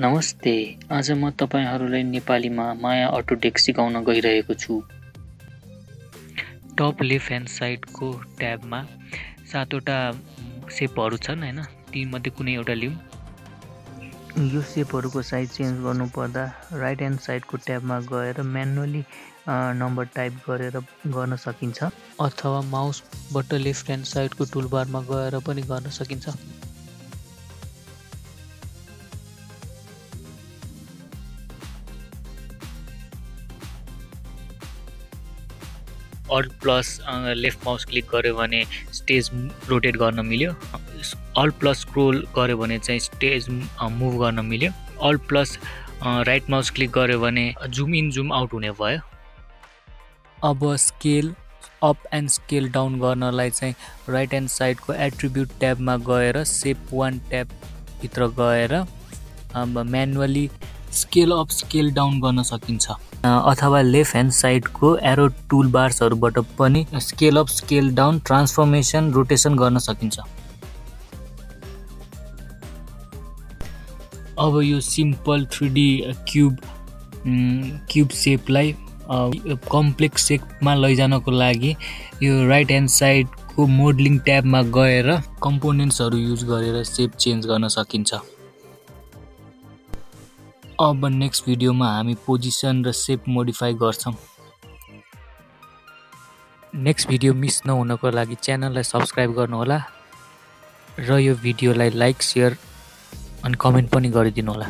नमस्ते आज म तपाईँहरूलाई नेपालीमा माया अटोडेस्क सिकाउन गइरहेको छु। टप लेफ्ट ह्यान्ड साइडको ट्याबमा सातवटा सेपहरू छन् होइन? तीमध्ये कुनै एउटा लिउँ यो सेपहरूको साइज चेन्ज गर्नुपर्दा राइट ह्यान्ड साइडको ट्याबमा गएर म्यानुअली नम्बर टाइप गरेर गर्न सकिन्छ। अथवा माउसबाट लेफ्ट ह्यान्ड साइडको टुलबारमा गएर पनि गर्न सकिन्छ। Alt plus left mouse click गऱ्यो भने स्टेज रोटेट गर्न मिल्यो। अल्ट प्लस स्क्रोल गऱ्यो भने चाहिँ स्टेज मुभ गर्न मिल्यो। Alt plus right mouse click गऱ्यो भने जुम इन जुम आउट हुने भयो। अब scale up and scale down गर्नलाई चाहिँ राइट ह्यान्ड साइडको एट्रिब्युट ट्याबमा गएर सेप वान ट्याबभित्र गएर manually scale up scale down गर्न सकिन्छ। अथवा लेफ्ट ह्यान्ड साइडको एरो टुल बार्सहरूबाट पनि scale up scale down transformation rotation गर्न सकिन्छ। अब यो सिम्पल थ्री क्युब क्युब सेपलाई कम्प्लेक्स सेपमा लैजानको लागि यो राइट ह्यान्ड साइडको मोडलिङ ट्याबमा गएर कम्पोनेन्ट्सहरू युज गरेर सेप चेन्ज गर्न सकिन्छ। अब नेक्स्ट भिडियोमा हामी पोजिसन र सेप मोडिफाई गर्छौँ। नेक्स्ट भिडियो मिस नहुनको लागि च्यानललाई सब्सक्राइब गर्नुहोला र यो भिडियोलाई लाइक सेयर अनि कमेन्ट पनि गरिदिनु होला